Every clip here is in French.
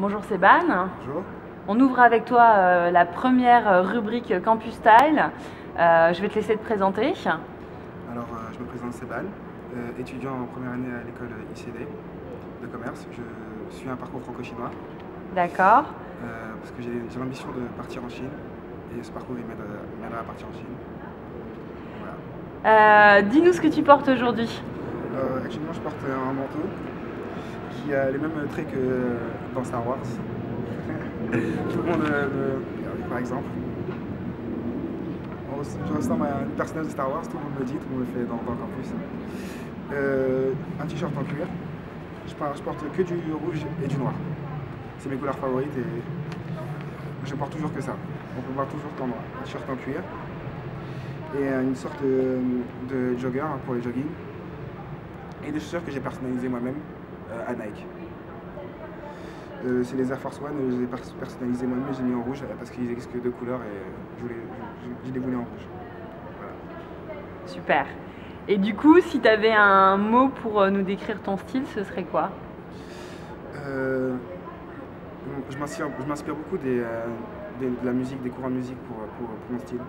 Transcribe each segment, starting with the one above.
Bonjour Séban. Bonjour. On ouvre avec toi euh, la première euh, rubrique Campus Style. Euh, je vais te laisser te présenter. Alors, euh, je me présente Sébal, euh, étudiant en première année à l'école ICD de commerce. Je suis un parcours franco-chinois D'accord. parce que j'ai l'ambition de partir en Chine et ce parcours m'aidera à partir en Chine. Voilà. Dis-nous ce que tu portes aujourd'hui. Actuellement, je porte un manteau qui a les mêmes traits que dans Star Wars. Tout le monde euh, me- par exemple. Je ressemble à un personnage de Star Wars, tout le monde me le dit, tout le monde le fait dans, dans le campus. Euh, un t-shirt en cuir. Je, porte que du rouge et du noir. C'est mes couleurs favorites et je porte toujours que ça. On peut voir toujours qu'en noir. Un t-shirt en cuir et euh, une sorte de, de jogger hein, pour les jogging et des chaussures que j'ai personnalisées moi-même euh, à Nike. Euh, c'est les Air Force One, je les ai pers- personnalisés moi-même, j'ai mis en rouge euh, parce qu'ils n'existent que deux couleurs et euh, je, voulais, je, je les voulais en rouge. Voilà. Super. Et du coup, si tu avais un mot pour euh, nous décrire ton style, ce serait quoi? Euh, je m'inspire beaucoup des, euh, des- de la musique, des courants de musique pour, pour, pour mon style.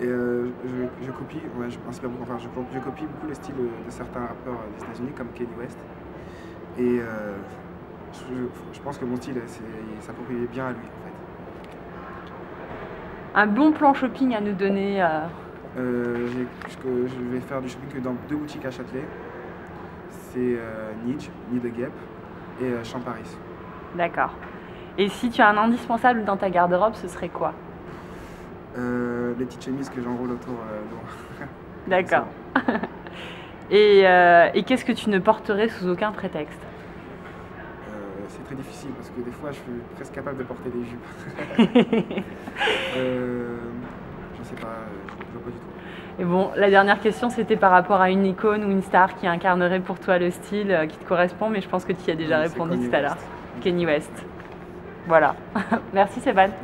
Et euh, je, je copie, ouais, je beaucoup, enfin, je, je copie beaucoup le style de certains rappeurs des États-Unis comme Kanye West. Et euh, je, je pense que mon style, s'approprie bien à lui en fait. Un bon plan shopping à nous donner euh, Euh, je vais faire du shopping que dans deux boutiques à Châtelet. C'est Nietzsche, Nid de et euh, Champ Paris. D'accord. Et si tu as un indispensable dans ta garde-robe, ce serait quoi? Les petites chemises que j'enroule autour de moi. D'accord. Et euh, et qu'est-ce que tu ne porterais sous aucun prétexte? Euh, c'est très difficile parce que des fois je suis presque capable de porter des jupes. euh, je sais pas, je vois pas du tout. Et bon, la dernière question, c'était par rapport à une icône ou une star qui incarnerait pour toi le style qui te correspond, mais je pense que tu y as déjà Oui, répondu tout à l'heure. Kenny West. Voilà. Merci Sébastien.